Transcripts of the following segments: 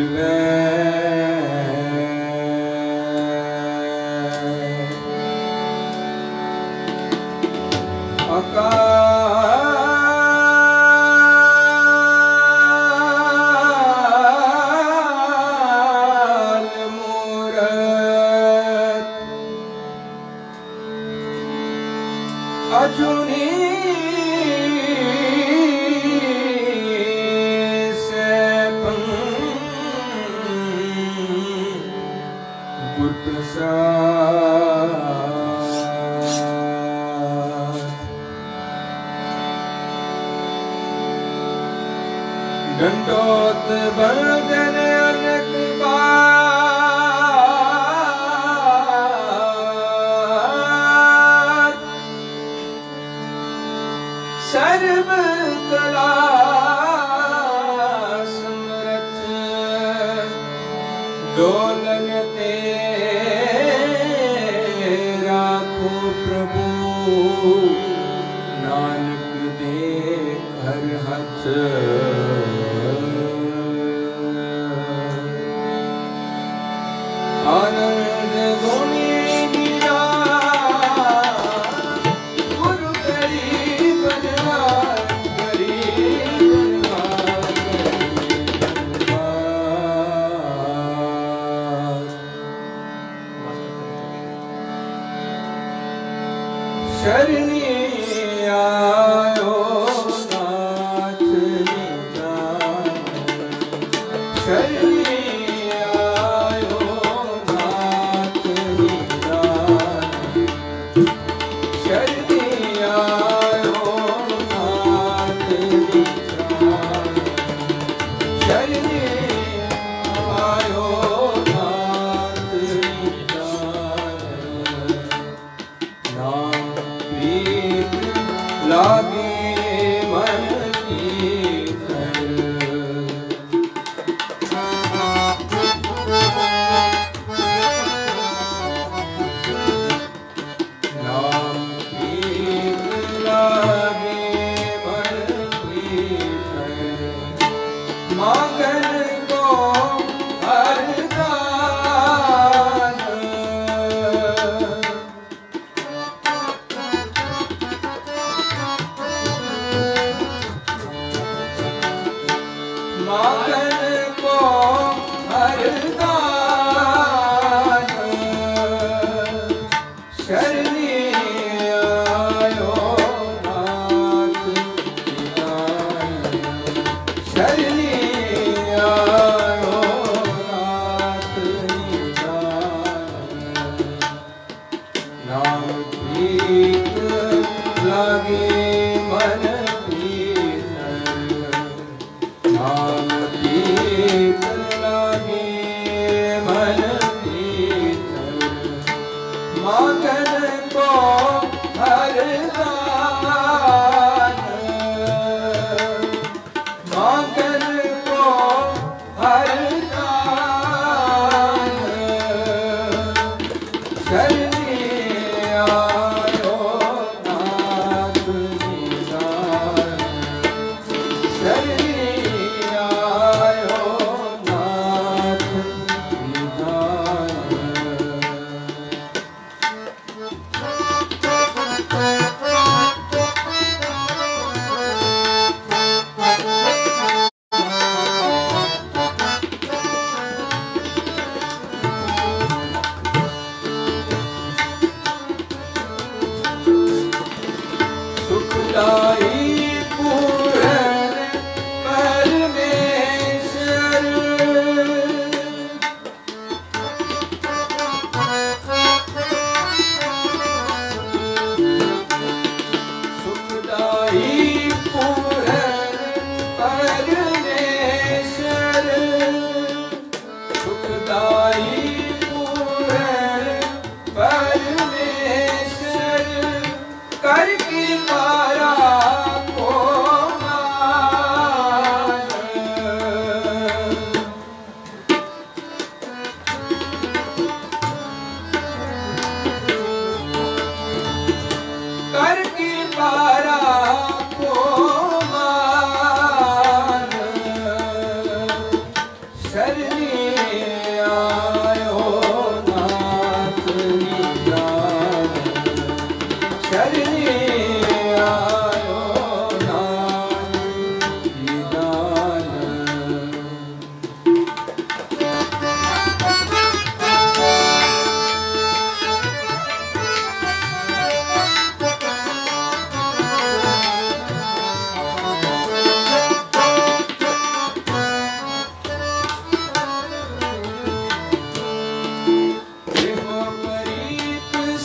Amen.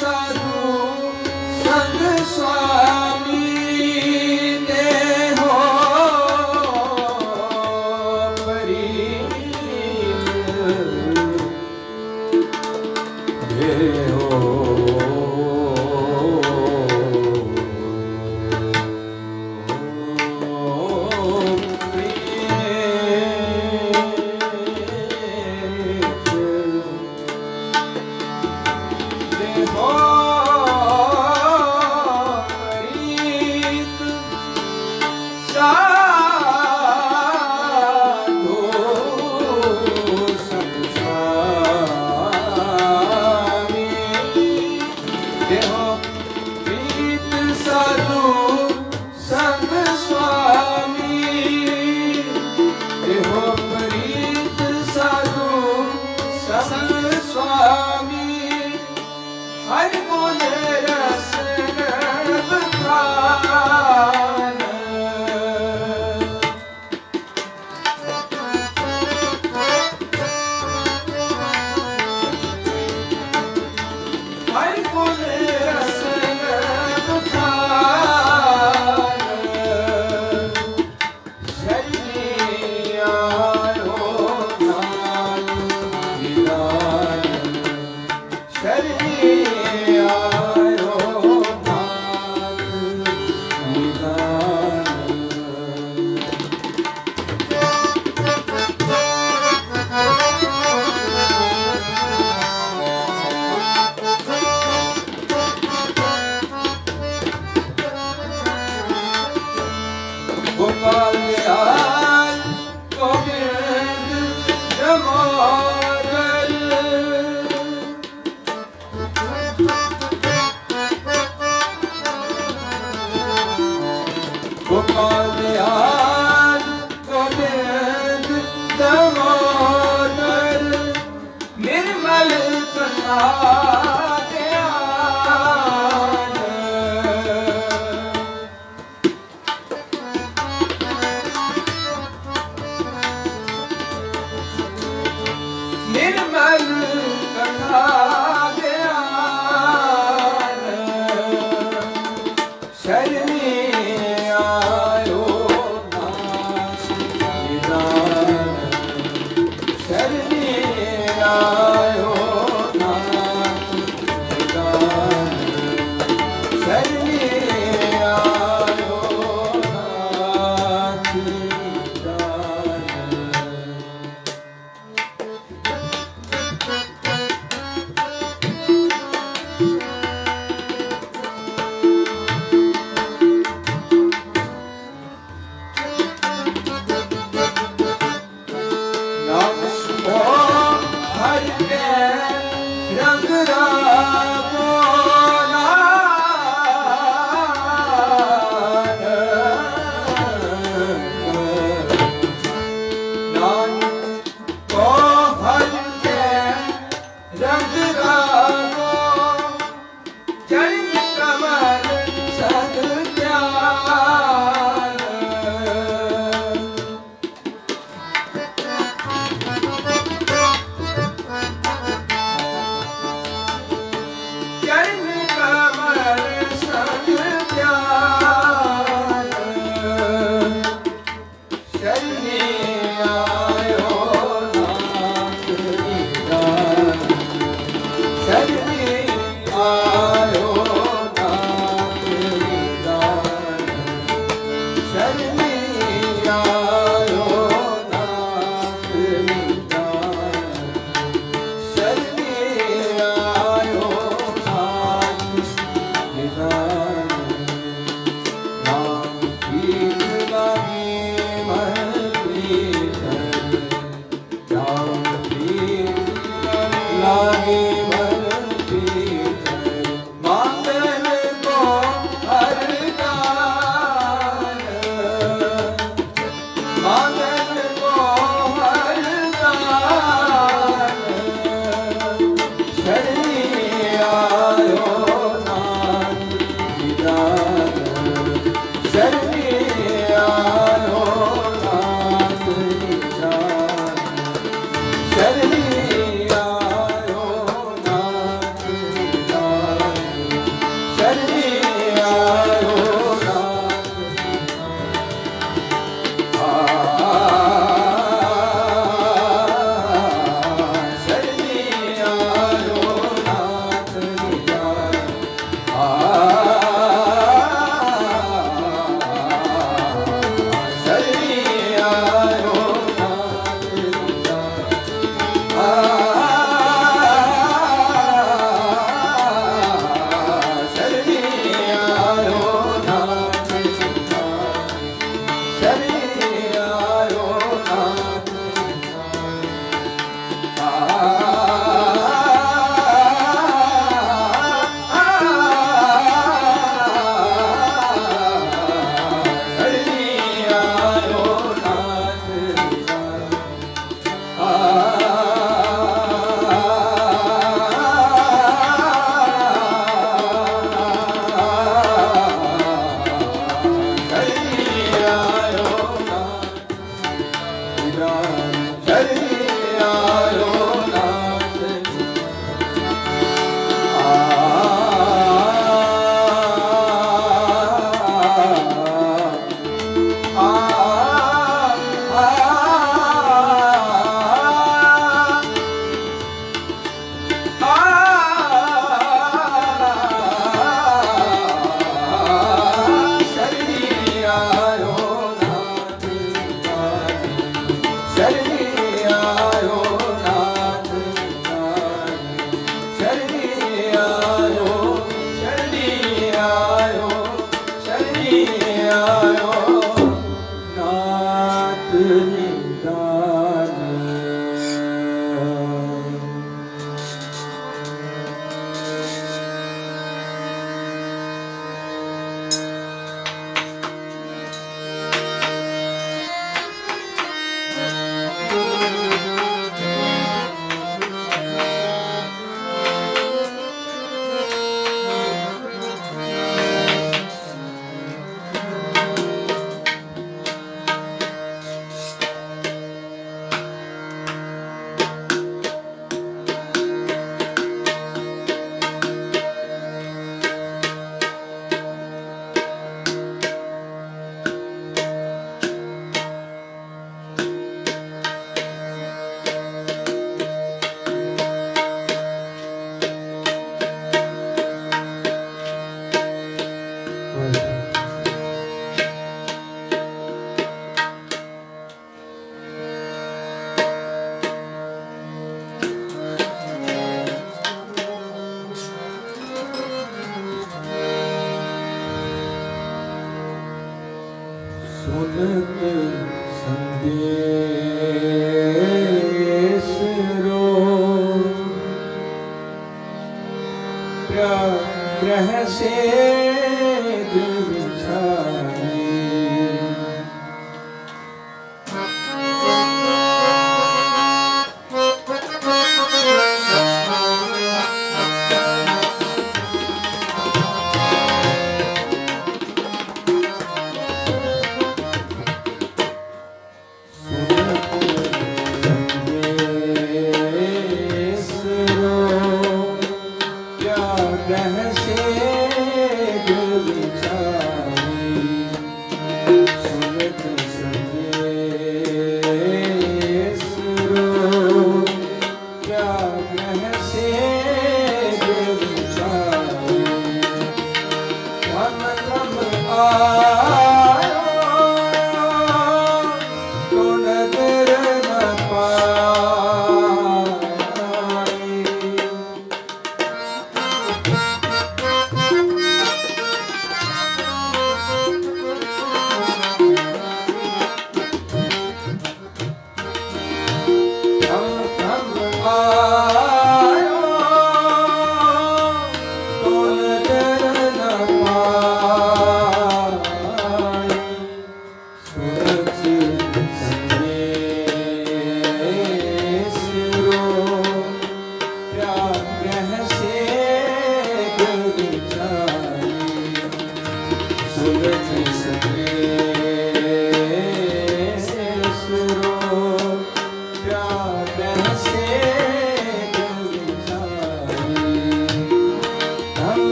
ਸਾਧੂ ਸੰਗ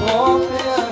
morrer.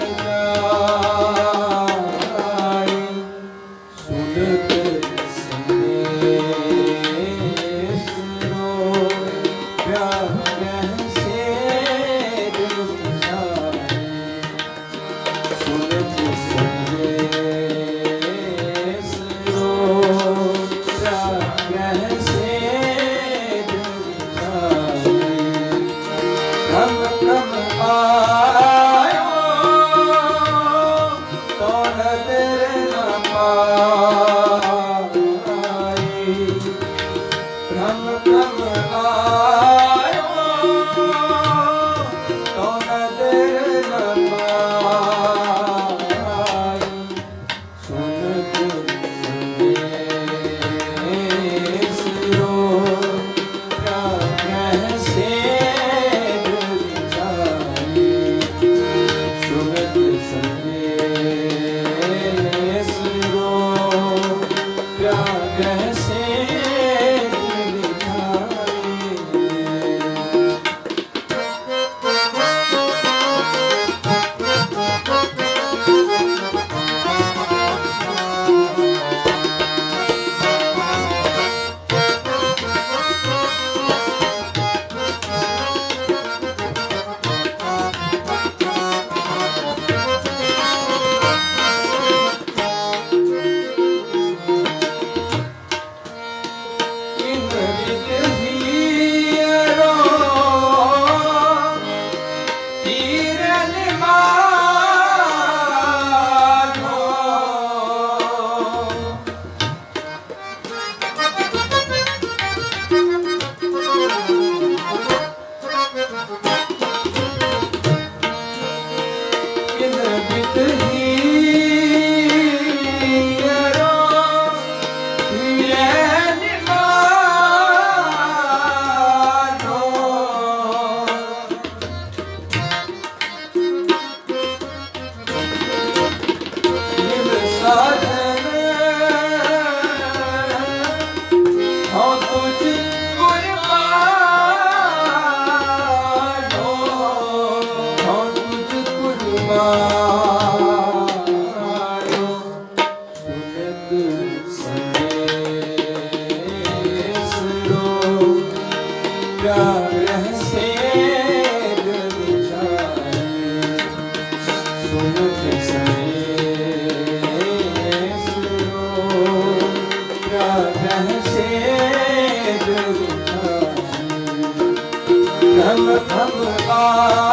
Allah.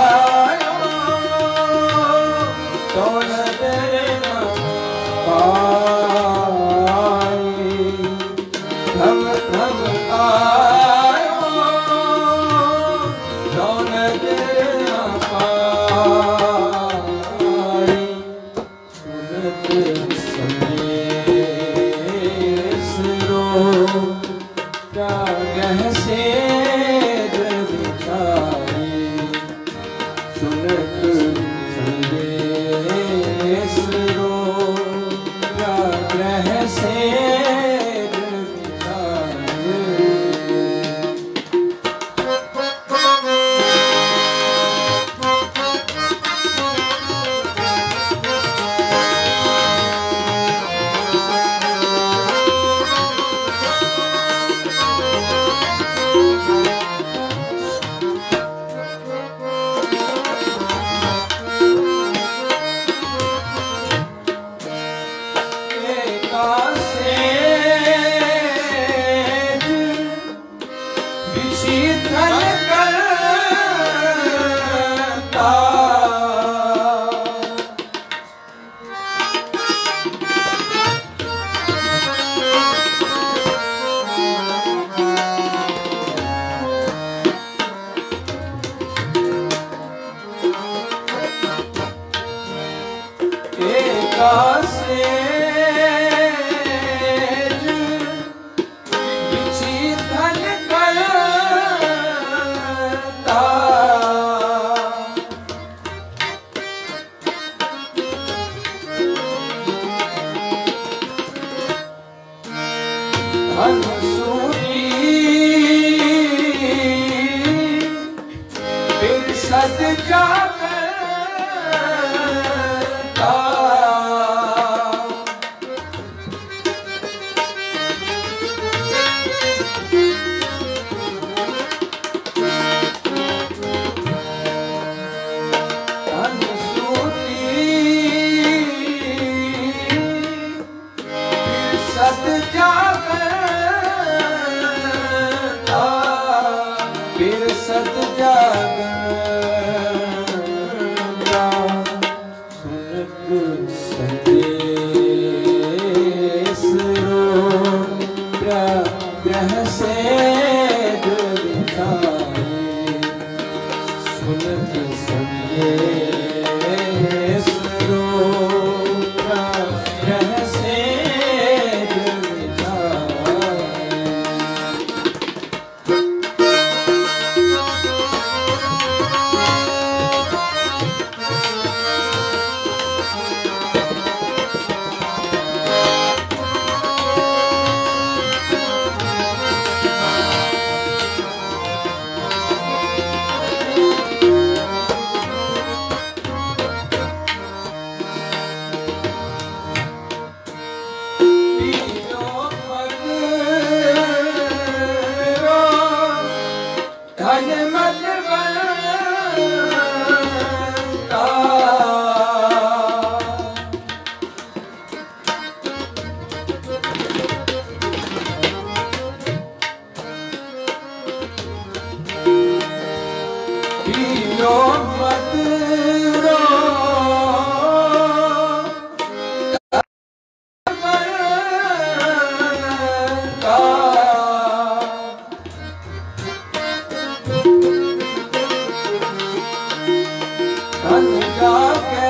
Hallelujah.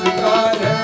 ਇਸ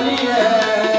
Yeah.